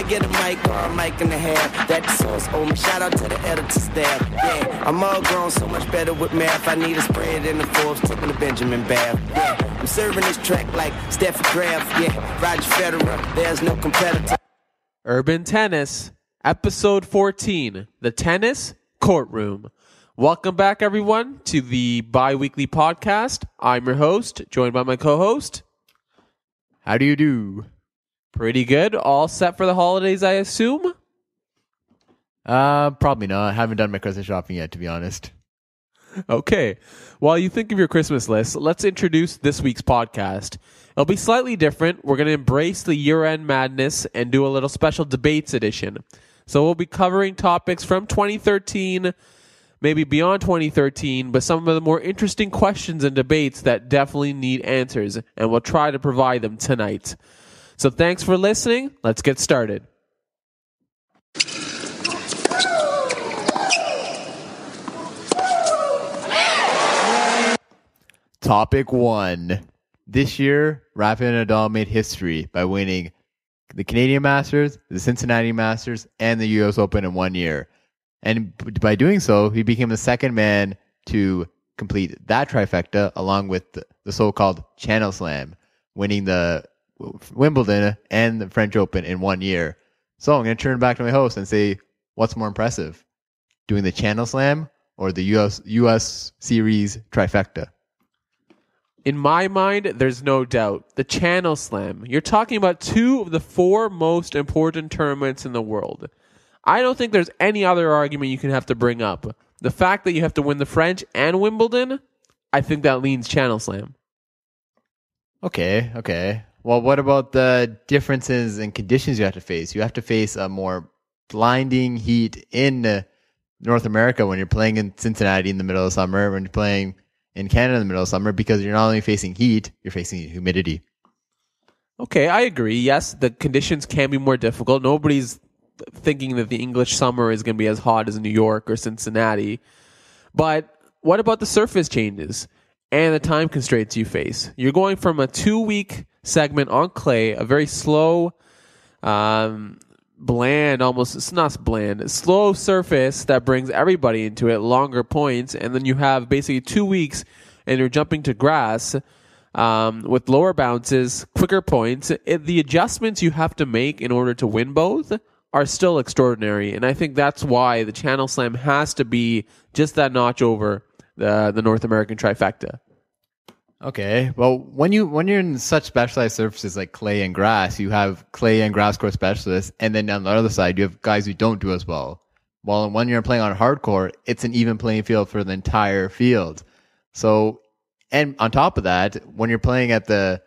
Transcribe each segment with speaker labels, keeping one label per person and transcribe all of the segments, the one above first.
Speaker 1: I get a mic or a mic and a half, that the source owe me. Shout out to the editor staff. Yeah, I'm all grown, so much better with math. I need a spread in the Forbes, taking the Benjamin bath. Yeah, I'm serving this track like Steffi Graf. Yeah, Roger Federer, there's no competitor.
Speaker 2: Urban Tennis, episode 14, the tennis courtroom. Welcome back, everyone, to the bi weekly podcast. I'm your host, joined by my co host.
Speaker 3: How do you do?
Speaker 2: Pretty good. All set for the holidays, I assume?
Speaker 3: Uh, probably not. I haven't done my Christmas shopping yet, to be honest.
Speaker 2: Okay. While you think of your Christmas list, let's introduce this week's podcast. It'll be slightly different. We're going to embrace the year end madness and do a little special debates edition. So we'll be covering topics from 2013, maybe beyond 2013, but some of the more interesting questions and debates that definitely need answers, and we'll try to provide them tonight. So thanks for listening. Let's get started.
Speaker 3: Topic one. This year, Rafael Nadal made history by winning the Canadian Masters, the Cincinnati Masters, and the US Open in one year. And by doing so, he became the second man to complete that trifecta along with the, the so-called Channel Slam, winning the Wimbledon and the French Open in one year. So I'm going to turn back to my host and say, what's more impressive, doing the Channel Slam or the US US Series trifecta?
Speaker 2: In my mind, there's no doubt. The Channel Slam. You're talking about two of the four most important tournaments in the world. I don't think there's any other argument you can have to bring up. The fact that you have to win the French and Wimbledon, I think that leans Channel Slam.
Speaker 3: Okay, okay. Well, what about the differences in conditions you have to face? You have to face a more blinding heat in uh, North America when you're playing in Cincinnati in the middle of summer, when you're playing in Canada in the middle of summer, because you're not only facing heat, you're facing humidity.
Speaker 2: Okay, I agree. Yes, the conditions can be more difficult. Nobody's thinking that the English summer is going to be as hot as New York or Cincinnati. But what about the surface changes and the time constraints you face? You're going from a two week segment on clay, a very slow, um, bland, almost, it's not bland, slow surface that brings everybody into it, longer points. And then you have basically two weeks and you're jumping to grass. Um, with lower bounces, quicker points, it, the adjustments you have to make in order to win both are still extraordinary. And I think that's why the Channel Slam has to be just that notch over the, the North American trifecta.
Speaker 3: Okay. Well, when you when you're in such specialized surfaces like clay and grass, you have clay and grass court specialists, and then on the other side, you have guys who don't do as well. While when you're playing on hard court, it's an even playing field for the entire field. So, and on top of that, when you're playing at the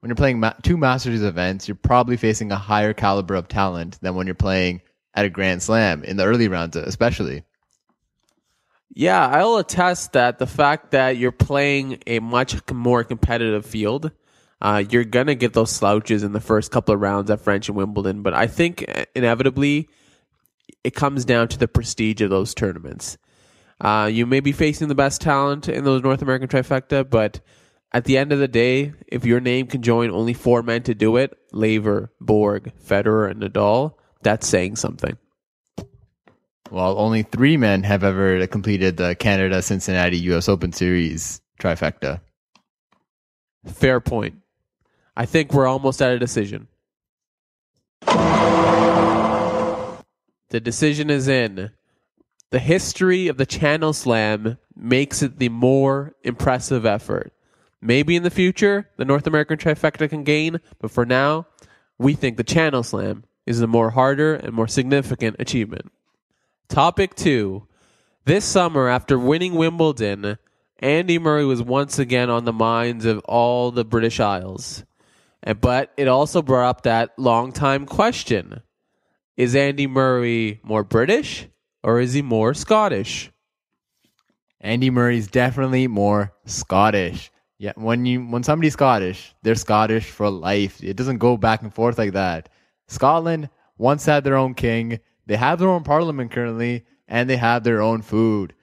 Speaker 3: when you're playing ma- two Masters events, you're probably facing a higher caliber of talent than when you're playing at a Grand Slam in the early rounds, especially.
Speaker 2: Yeah, I'll attest that the fact that you're playing a much more competitive field, uh, you're gonna get those slouches in the first couple of rounds at French and Wimbledon. But I think uh, inevitably, it comes down to the prestige of those tournaments. Uh, you may be facing the best talent in those North American trifecta, but at the end of the day, if your name can join only four men to do it, Laver, Borg, Federer, and Nadal, that's saying something.
Speaker 3: Well, only three men have ever completed the Canada Cincinnati US Open Series trifecta.
Speaker 2: Fair point. I think we're almost at a decision. The decision is in. The history of the Channel Slam makes it the more impressive effort. Maybe in the future, the North American trifecta can gain, but for now, we think the Channel Slam is the more harder and more significant achievement. Topic two. This summer, after winning Wimbledon, Andy Murray was once again on the minds of all the British Isles. But it also brought up that long time question Is Andy Murray more British or is he more Scottish?
Speaker 3: Andy Murray's definitely more Scottish. Yeah, when you when somebody's Scottish, they're Scottish for life. It doesn't go back and forth like that. Scotland once had their own king. They have their own parliament currently, and they have their own food.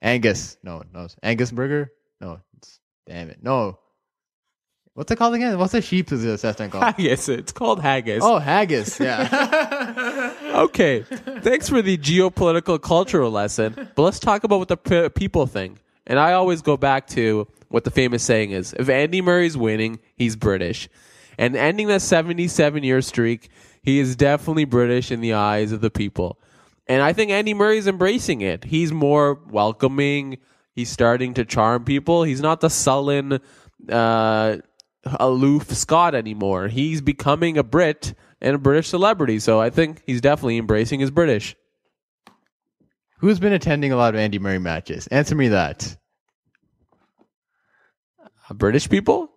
Speaker 3: Angus, no, no, Angus burger, no, damn it, no. What's it called again? What's the sheep assessment called?
Speaker 2: Haggis. It's called haggis.
Speaker 3: oh, haggis. Yeah.
Speaker 2: Okay. Thanks for the geopolitical cultural lesson. But let's talk about what the p- people think. And I always go back to what the famous saying is if Andy Murray's winning, he's British. And ending that 77 year streak, he is definitely British in the eyes of the people. And I think Andy Murray is embracing it. He's more welcoming. He's starting to charm people. He's not the sullen, uh, aloof Scot anymore. He's becoming a Brit and a British celebrity. So I think he's definitely embracing his British.
Speaker 3: Who's been attending a lot of Andy Murray matches? Answer me that.
Speaker 2: British people?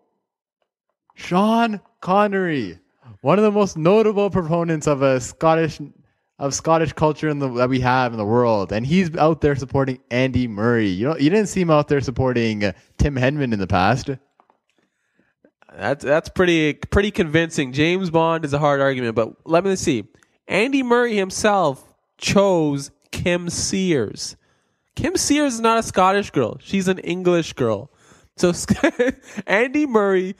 Speaker 3: Sean Connery, one of the most notable proponents of a Scottish of Scottish culture in the, that we have in the world, and he's out there supporting Andy Murray. You know, you didn't see him out there supporting uh, Tim Henman in the past.
Speaker 2: That's that's pretty pretty convincing. James Bond is a hard argument, but let me see. Andy Murray himself chose Kim Sears. Kim Sears is not a Scottish girl; she's an English girl. So Andy Murray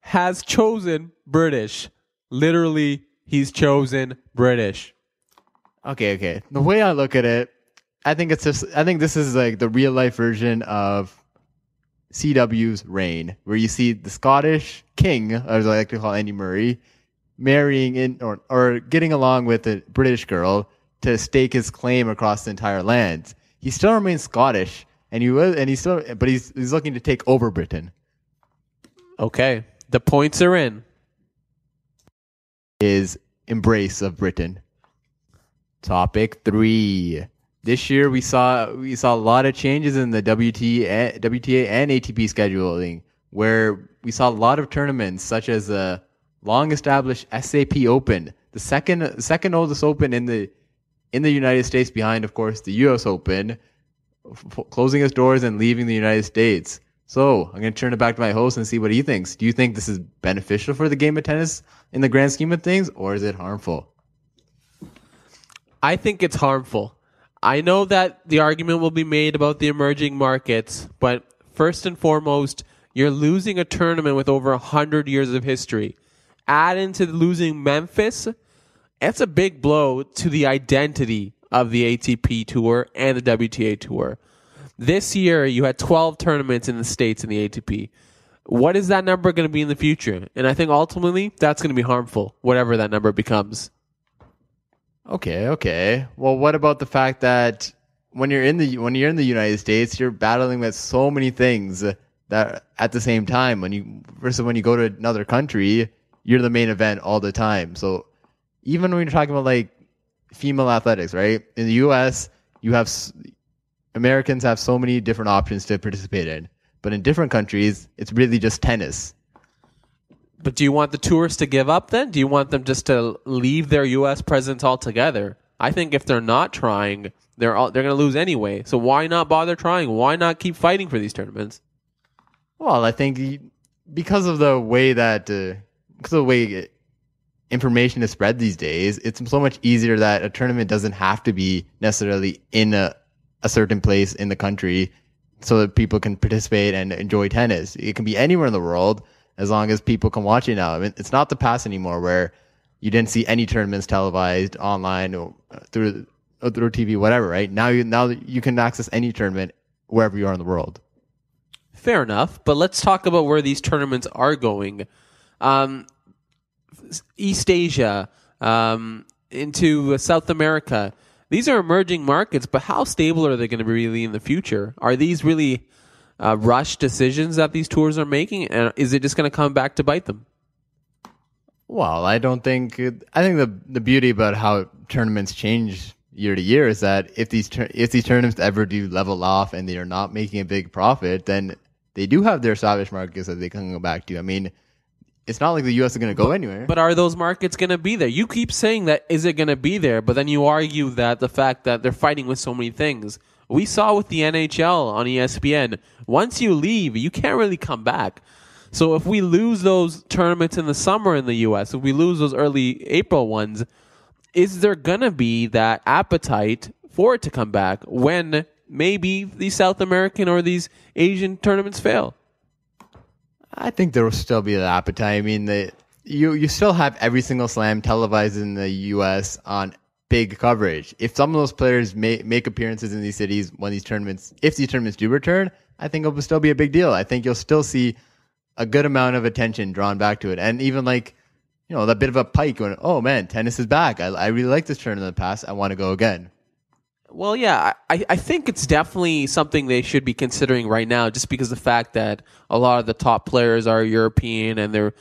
Speaker 2: has chosen British. Literally, he's chosen British.
Speaker 3: Okay, okay. The way I look at it, I think it's just I think this is like the real life version of CW's reign, where you see the Scottish king, as I like to call Andy Murray, marrying in or or getting along with a British girl to stake his claim across the entire land. He still remains Scottish, and he was, and he's still, but he's he's looking to take over Britain.
Speaker 2: Okay, the points are in.
Speaker 3: His embrace of Britain. Topic three. This year we saw we saw a lot of changes in the WTA, and- WTA and ATP scheduling, where we saw a lot of tournaments such as the long established SAP Open, the second second oldest Open in the in the United States, behind of course the U.S. Open, f- closing its doors and leaving the United States. So I'm going to turn it back to my host and see what he thinks. Do you think this is beneficial for the game of tennis in the grand scheme of things, or is it harmful?
Speaker 2: I think it's harmful. I know that the argument will be made about the emerging markets, but first and foremost, you're losing a tournament with over 100 years of history. Add into losing Memphis, that's a big blow to the identity of the ATP Tour and the WTA Tour. This year, you had 12 tournaments in the States in the ATP. What is that number going to be in the future? And I think ultimately, that's going to be harmful, whatever that number becomes.
Speaker 3: Okay, okay. Well, what about the fact that when you're in the when you're in the United States, you're battling with so many things that at the same time. When you versus when you go to another country, you're the main event all the time. So even when you're talking about like female athletics, right? In the U.S., you have Americans have so many different options to participate in, but in different countries, it's really just tennis.
Speaker 2: But do you want the tourists to give up then? Do you want them just to leave their U.S. presence altogether? I think if they're not trying, they're all, they're going to lose anyway. So why not bother trying? Why not keep fighting for these tournaments?
Speaker 3: Well, I think because of the way that uh, because of the way information is spread these days, it's so much easier that a tournament doesn't have to be necessarily in a, a certain place in the country so that people can participate and enjoy tennis. It can be anywhere in the world as long as people can watch it now. I mean, it's not the past anymore where you didn't see any tournaments televised online or uh, through or through TV, whatever. Right now, you now you can access any tournament wherever you are in the world.
Speaker 2: Fair enough, but let's talk about where these tournaments are going. Um, East Asia, um, into South America. These are emerging markets, but how stable are they going to be really in the future? Are these really uh, rush decisions that these tours are making, and is it just going to come back to bite them?
Speaker 3: Well, I don't think. I think the the beauty about how tournaments change year to year is that if these if these tournaments ever do level off and they are not making a big profit, then they do have their established markets that they can go back to. I mean, it's not like the U.S. is going to go anywhere.
Speaker 2: But are those markets going to be there? You keep saying that is it going to be there, but then you argue that the fact that they're fighting with so many things. We saw with the NHL on ESPN. Once you leave, you can't really come back. So if we lose those tournaments in the summer in the US, if we lose those early April ones, is there going to be that appetite for it to come back when maybe these South American or these Asian tournaments fail?
Speaker 3: I think there will still be the appetite. I mean, the you you still have every single slam televised in the U.S. on big coverage. If some of those players may, make appearances in these cities when these tournaments, if these tournaments do return, I think it will still be a big deal. I think you'll still see a good amount of attention drawn back to it, and even like you know that bit of a pike going, oh man, tennis is back. I, I really like this tournament in the past. I want to go again.
Speaker 2: Well, yeah, I, I think it's definitely something they should be considering right now, just because the fact that a lot of the top players are European and they're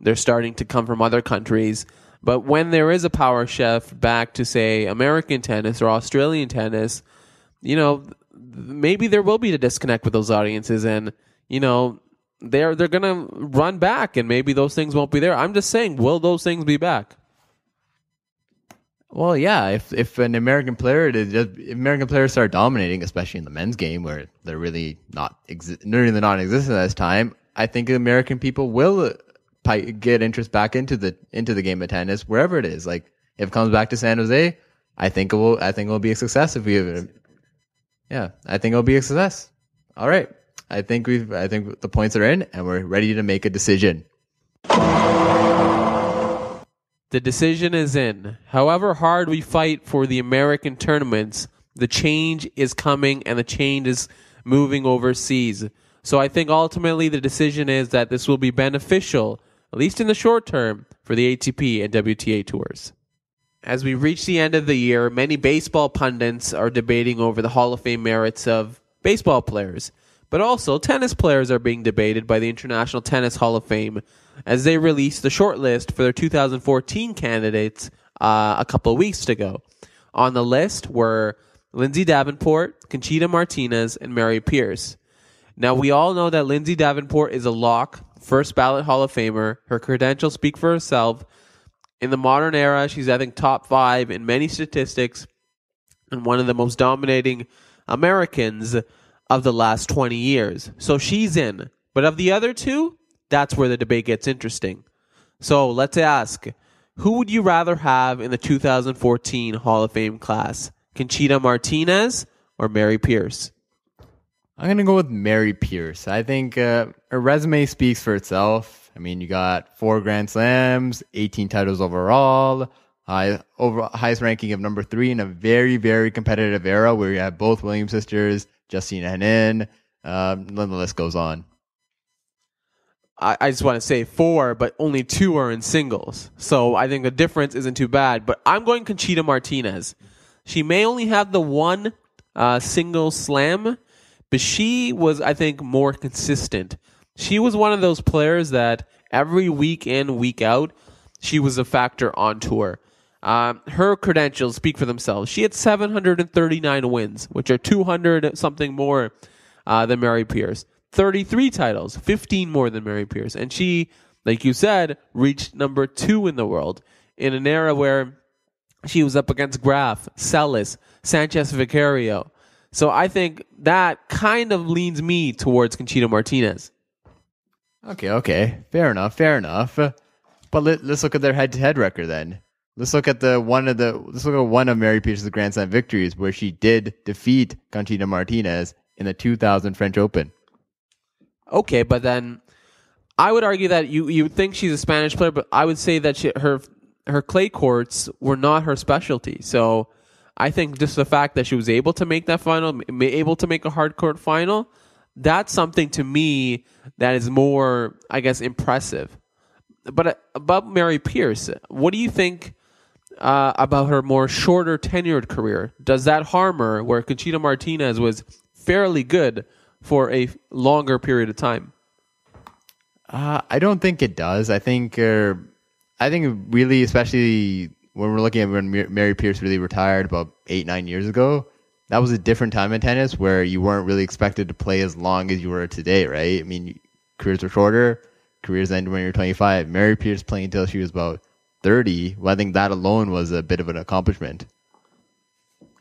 Speaker 2: they're starting to come from other countries. But when there is a power chef back to say American tennis or Australian tennis, you know, maybe there will be a disconnect with those audiences, and you know, they're they're gonna run back, and maybe those things won't be there. I'm just saying, will those things be back?
Speaker 3: Well, yeah. If if an American player, if American players start dominating, especially in the men's game where they're really not exi- really non-existent at this time, I think American people will get interest back into the into the game of tennis wherever it is. Like if it comes back to San Jose, I think it will. I think it will be a success if we. Have, yeah, I think it'll be a success. All right, I think we've. I think the points are in, and we're ready to make a decision.
Speaker 2: The decision is in. However hard we fight for the American tournaments, the change is coming and the change is moving overseas. So I think ultimately the decision is that this will be beneficial, at least in the short term, for the ATP and WTA tours. As we reach the end of the year, many baseball pundits are debating over the Hall of Fame merits of baseball players. But also, tennis players are being debated by the International Tennis Hall of Fame as they released the shortlist for their 2014 candidates uh, a couple of weeks ago. On the list were Lindsay Davenport, Conchita Martinez, and Mary Pierce. Now, we all know that Lindsay Davenport is a lock, first ballot Hall of Famer. Her credentials speak for herself. In the modern era, she's, I think, top five in many statistics and one of the most dominating Americans of the last 20 years. So she's in. But of the other two, that's where the debate gets interesting. So let's ask who would you rather have in the 2014 Hall of Fame class? Conchita Martinez or Mary Pierce?
Speaker 3: I'm going to go with Mary Pierce. I think uh, her resume speaks for itself. I mean, you got four Grand Slams, 18 titles overall, high, over, highest ranking of number three in a very, very competitive era where you have both Williams sisters, Justine Henin. Um, then the list goes on.
Speaker 2: I, I just want to say four, but only two are in singles. So I think the difference isn't too bad. But I'm going Conchita Martinez. She may only have the one uh, single slam, but she was, I think, more consistent. She was one of those players that every week in, week out, she was a factor on tour. Um, her credentials speak for themselves. She had 739 wins, which are 200 something more uh, than Mary Pierce. 33 titles, 15 more than Mary Pierce. And she, like you said, reached number two in the world in an era where she was up against Graf, Seles, Sanchez Vicario. So I think that kind of leans me towards Conchita Martinez.
Speaker 3: Okay, okay. Fair enough, fair enough. But let, us look at their head to head record then. Let's look at the one of the let's look at one of Mary Pierce's Grand Slam victories where she did defeat Conchita Martinez in the 2000 French Open.
Speaker 2: Okay, but then I would argue that you you think she's a Spanish player, but I would say that she, her her clay courts were not her specialty. So I think just the fact that she was able to make that final, able to make a hard court final, that's something to me that is more, I guess, impressive. But uh, about Mary Pierce, what do you think uh, about her more shorter tenured career? Does that harm her? Where Conchita Martinez was fairly good for a longer period of time?
Speaker 3: Uh, I don't think it does. I think, uh, I think really, especially when we're looking at when Mary Pierce really retired about eight nine years ago, that was a different time in tennis where you weren't really expected to play as long as you were today, right? I mean, careers were shorter. Careers ended when you're 25. Mary Pierce playing until she was about 30. Well, I think that alone was a bit of an accomplishment.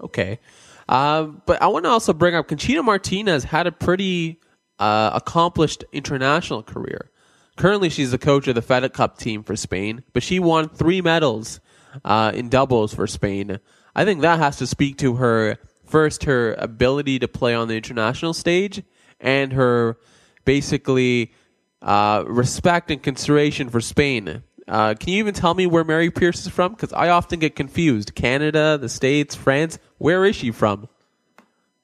Speaker 2: Okay. Um, but I want to also bring up Conchita Martinez had a pretty uh, accomplished international career. Currently, she's the coach of the Fed Cup team for Spain, but she won three medals uh, in doubles for Spain. I think that has to speak to her first her ability to play on the international stage and her basically uh, respect and consideration for Spain. Uh, can you even tell me where Mary Pierce is from? Because I often get confused. Canada, the States, France. Where is she from?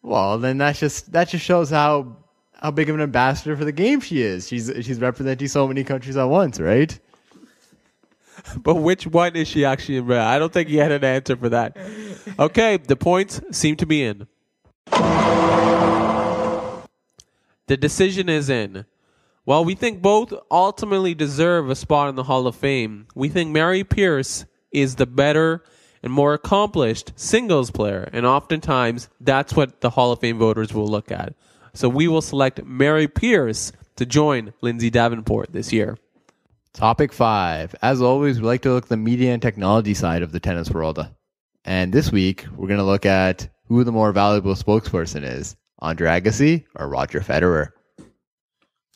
Speaker 3: Well, then that's just that just shows how how big of an ambassador for the game she is. She's she's representing so many countries at once, right?
Speaker 2: But which one is she actually in? I don't think he had an answer for that. Okay, the points seem to be in. The decision is in. While we think both ultimately deserve a spot in the Hall of Fame, we think Mary Pierce is the better and more accomplished singles player, and oftentimes that's what the Hall of Fame voters will look at. So we will select Mary Pierce to join Lindsay Davenport this year.
Speaker 3: Topic five. As always, we like to look at the media and technology side of the tennis world. And this week, we're going to look at who the more valuable spokesperson is Andre Agassi or Roger Federer.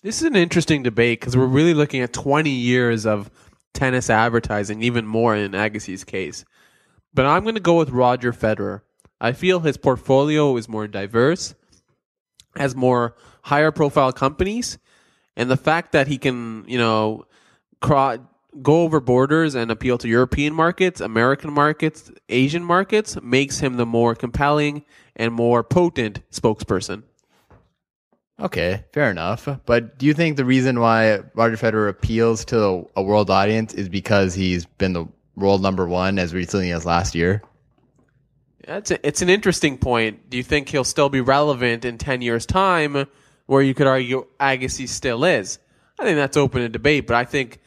Speaker 2: This is an interesting debate because we're really looking at 20 years of tennis advertising, even more in Agassi's case. But I'm going to go with Roger Federer. I feel his portfolio is more diverse, has more higher profile companies, and the fact that he can, you know, cro- go over borders and appeal to European markets, American markets, Asian markets makes him the more compelling and more potent spokesperson.
Speaker 3: Okay, fair enough. But do you think the reason why Roger Federer appeals to a world audience is because he's been the world number one as recently as last year?
Speaker 2: That's a, it's an interesting point. Do you think he'll still be relevant in ten years' time, where you could argue Agassi still is? I think that's open to debate, but I think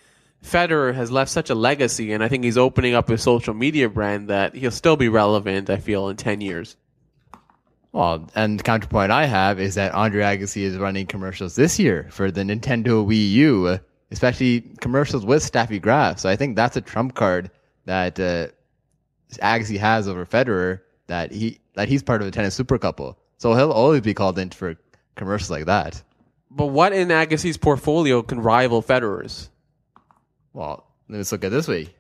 Speaker 2: Federer has left such a legacy, and I think he's opening up his social media brand that he'll still be relevant. I feel in ten years.
Speaker 3: Well, and the counterpoint I have is that Andre Agassi is running commercials this year for the Nintendo Wii U, especially commercials with Steffi Graf. So I think that's a trump card that uh, Agassi has over Federer that he that he's part of a tennis super couple. So he'll always be called in for commercials like that.
Speaker 2: But what in Agassi's portfolio can rival Federer's?
Speaker 3: Well, let's look at it this way.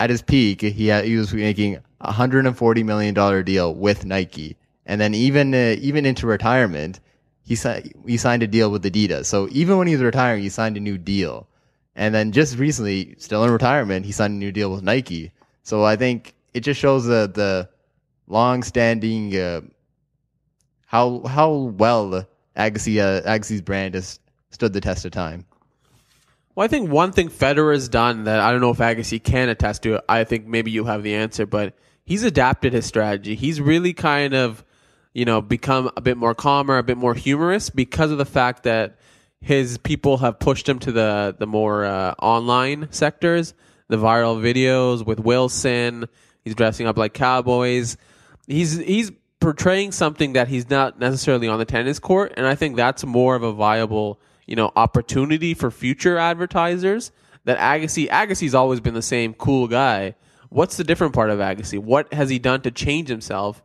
Speaker 3: At his peak, he had, he was making a hundred and forty million dollar deal with Nike, and then even uh, even into retirement, he signed he signed a deal with Adidas. So even when he was retiring, he signed a new deal, and then just recently, still in retirement, he signed a new deal with Nike. So I think it just shows the the long standing uh, how how well Agassi uh, Agassi's brand has stood the test of time.
Speaker 2: Well, I think one thing Federer has done that I don't know if Agassi can attest to. I think maybe you have the answer, but he's adapted his strategy. He's really kind of, you know, become a bit more calmer, a bit more humorous because of the fact that his people have pushed him to the the more uh, online sectors, the viral videos with Wilson. He's dressing up like cowboys. He's he's portraying something that he's not necessarily on the tennis court, and I think that's more of a viable you know opportunity for future advertisers. That Agassi Agassi's always been the same cool guy. What's the different part of Agassi? What has he done to change himself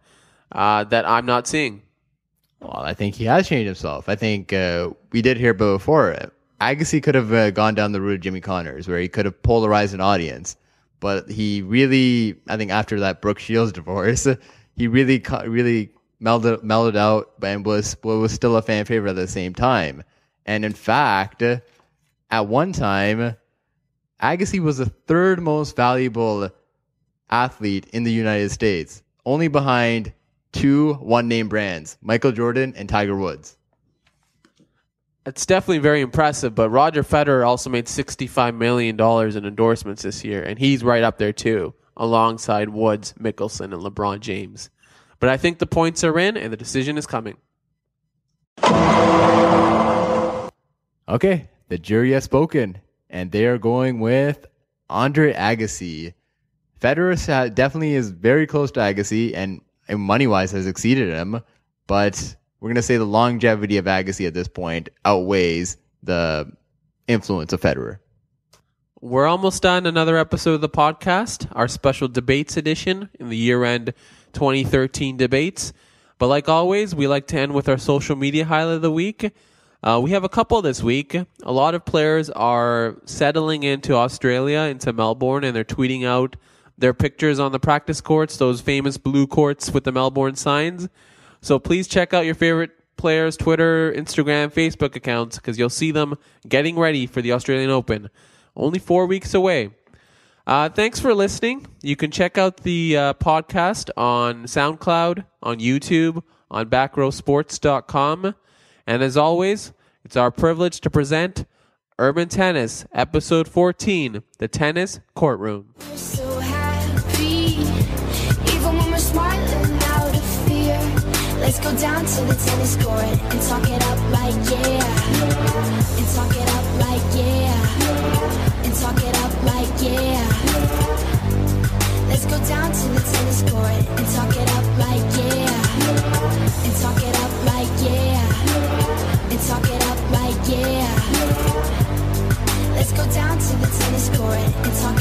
Speaker 2: uh, that I'm not seeing?
Speaker 3: Well, I think he has changed himself. I think uh, we did hear before. Agassi could have uh, gone down the route of Jimmy Connors, where he could have polarized an audience, but he really, I think, after that Brooke Shields divorce, he really, really mellowed, mellowed out and was was still a fan favorite at the same time. And in fact, at one time, Agassi was the third most valuable athlete in the United States, only behind two one name brands, Michael Jordan and Tiger Woods.
Speaker 2: It's definitely very impressive, but Roger Federer also made $65 million in endorsements this year, and he's right up there too, alongside Woods, Mickelson, and LeBron James. But I think the points are in, and the decision is coming.
Speaker 3: Okay, the jury has spoken, and they are going with Andre Agassi. Federer definitely is very close to Agassi, and, and money wise has exceeded him. But we're gonna say the longevity of Agassi at this point outweighs the influence of Federer.
Speaker 2: We're almost done another episode of the podcast, our special debates edition in the year end 2013 debates. But like always, we like to end with our social media highlight of the week. Uh, we have a couple this week. A lot of players are settling into Australia, into Melbourne, and they're tweeting out their pictures on the practice courts, those famous blue courts with the Melbourne signs. So please check out your favorite players' Twitter, Instagram, Facebook accounts because you'll see them getting ready for the Australian Open. Only four weeks away. Uh, thanks for listening. You can check out the uh, podcast on SoundCloud, on YouTube, on backrowsports.com. And as always, it's our privilege to present Urban Tennis, Episode 14 The Tennis Courtroom.
Speaker 4: Let's go down to the tennis court and talk it up
Speaker 1: like yeah.
Speaker 4: And talk it up like
Speaker 1: yeah. And talk it up like yeah.
Speaker 4: Let's go down to the tennis court and talk it up like yeah. And talk it up like yeah. And talk it up like yeah. Let's go down to the tennis court and talk